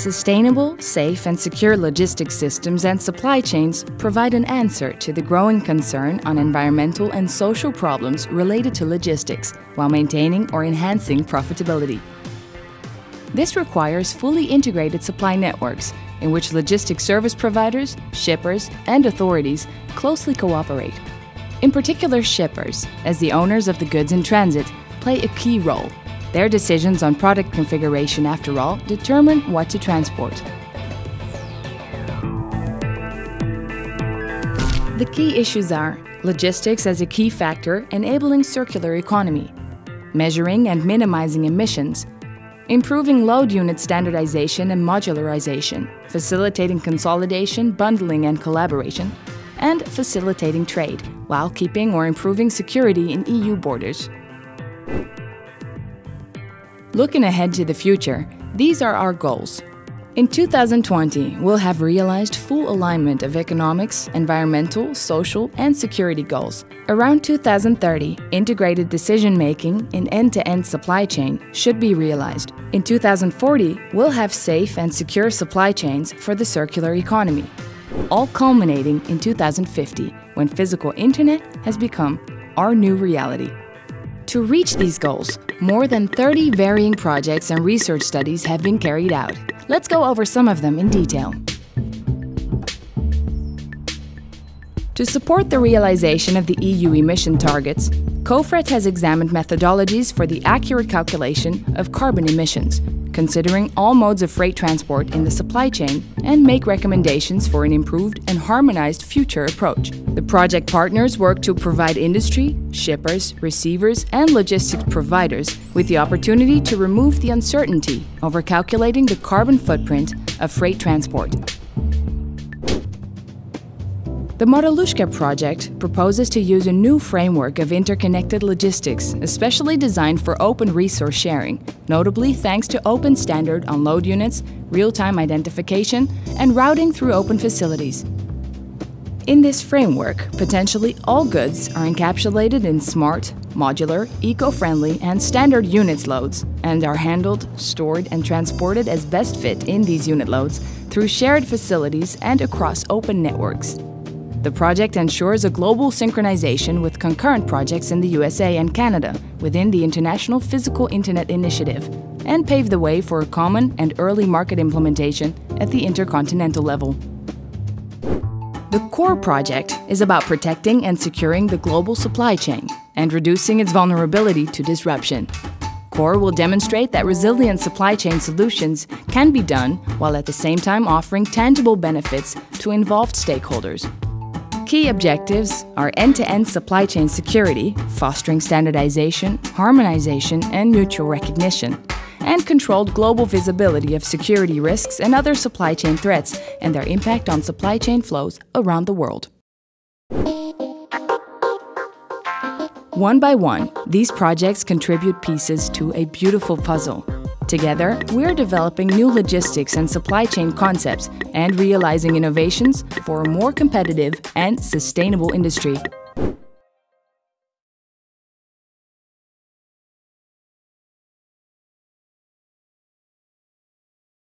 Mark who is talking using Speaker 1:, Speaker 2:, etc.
Speaker 1: Sustainable, safe, and secure logistics systems and supply chains provide an answer to the growing concern on environmental and social problems related to logistics while maintaining or enhancing profitability. This requires fully integrated supply networks in which logistics service providers, shippers, and authorities closely cooperate. In particular, shippers, as the owners of the goods in transit, play a key role. Their decisions on product configuration, after all, determine what to transport. The key issues are logistics as a key factor enabling circular economy, measuring and minimizing emissions, improving load unit standardization and modularization, facilitating consolidation, bundling, and collaboration, and facilitating trade, while keeping or improving security in EU borders. Looking ahead to the future, these are our goals. In 2020, we'll have realized full alignment of economics, environmental, social, and security goals. Around 2030, integrated decision making in end to end supply chain should be realized. In 2040, we'll have safe and secure supply chains for the circular economy, all culminating in 2050 when physical internet has become our new reality. To reach these goals, more than 30 varying projects and research studies have been carried out. Let's go over some of them in detail. To support the realization of the EU emission targets, COFRET has examined methodologies for the accurate calculation of carbon emissions, considering all modes of freight transport in the supply chain, and make recommendations for an improved and harmonized future approach. The project partners work to provide industry, shippers, receivers, and logistics providers with the opportunity to remove the uncertainty over calculating the carbon footprint of freight transport. The Modulushca project proposes to use a new framework of interconnected logistics, especially designed for open resource sharing, notably thanks to open standard on load units, real-time identification, and routing through open facilities. In this framework, potentially all goods are encapsulated in smart, modular, eco-friendly, and standard units loads, and are handled, stored, and transported as best fit in these unit loads through shared facilities and across open networks. The project ensures a global synchronization with concurrent projects in the USA and Canada within the International Physical Internet Initiative and pave the way for a common and early market implementation at the intercontinental level. The CORE project is about protecting and securing the global supply chain and reducing its vulnerability to disruption. CORE will demonstrate that resilient supply chain solutions can be done while at the same time offering tangible benefits to involved stakeholders. Key objectives are end to end supply chain security, fostering standardization, harmonization, and mutual recognition, and controlled global visibility of security risks and other supply chain threats and their impact on supply chain flows around the world. One by one, these projects contribute pieces to a beautiful puzzle Together, we're developing new logistics and supply chain concepts and realizing innovations for a more competitive and sustainable industry.